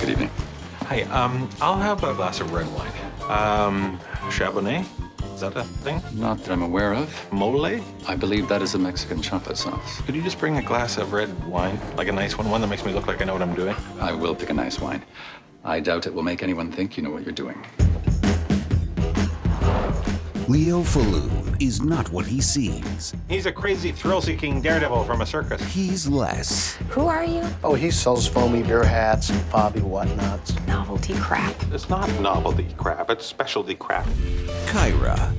Good evening. Hi, um, I'll have a glass of red wine. Um, Chardonnay? Is that a thing? Not that I'm aware of. Mole? I believe that is a Mexican chocolate sauce. Could you just bring a glass of red wine? Like a nice one, one that makes me look like I know what I'm doing? I will pick a nice wine. I doubt it will make anyone think you know what you're doing. Leo Falloon is not what he seems. He's a crazy, thrill-seeking daredevil from a circus. He's less. Who are you? Oh, he sells foamy beer hats and fobby whatnots. Novelty crap. It's not novelty crap, it's specialty crap. Kyra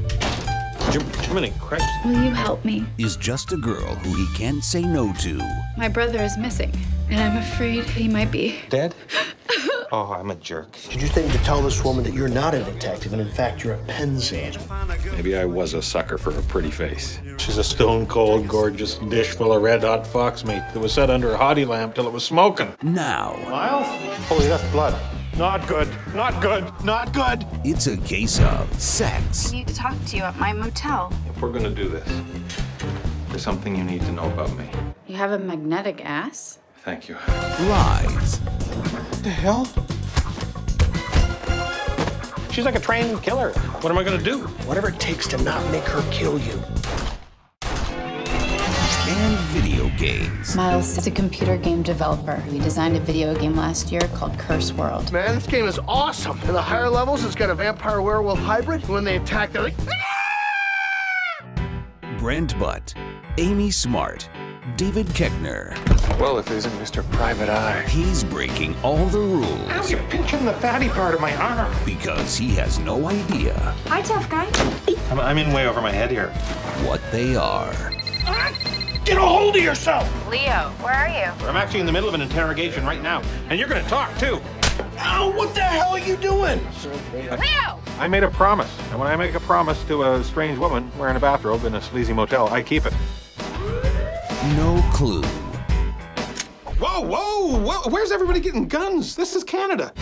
Jim, Jiminy Christ. Will you help me? is just a girl who he can't say no to. My brother is missing, and I'm afraid he might be. Dead? oh, I'm a jerk. Did you think to tell this woman that you're not a detective and in fact you're a Penzance? Maybe I was a sucker for a pretty face. She's a stone cold, gorgeous dish full of red hot fox meat that was set under a hottie lamp till it was smoking. Now, Miles? Holy, that's blood. Not good. Not good. Not good. it's a case of sex, I need to talk to you at my motel. If we're gonna do this, there's something you need to know about me. You have a magnetic ass? Thank you. lies, What the hell? She's like a trained killer. What am I gonna do? Whatever it takes to not make her kill you. and video games. Miles is a computer game developer. He designed a video game last year called Curse World. Man, this game is awesome. In the higher levels, it's got a vampire werewolf hybrid. When they attack, they're like, ah! Brent Butt, Amy Smart, David Koechner. Well, if isn't Mr. Private Eye. He's breaking all the rules You're pinching the fatty part of my arm. because he has no idea Hi, tough guy. I'm, I'm in way over my head here. what they are. Ah, get a hold of yourself! Leo, where are you? I'm actually in the middle of an interrogation right now, and you're gonna talk too. Ow, what the hell are you doing? Leo! I made a promise, and when I make a promise to a strange woman wearing a bathrobe in a sleazy motel, I keep it. No clue. Whoa, whoa, whoa! Where's everybody getting guns? This is Canada.